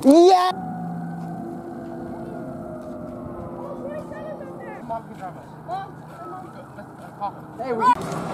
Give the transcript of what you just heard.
Yeah! Hey, we...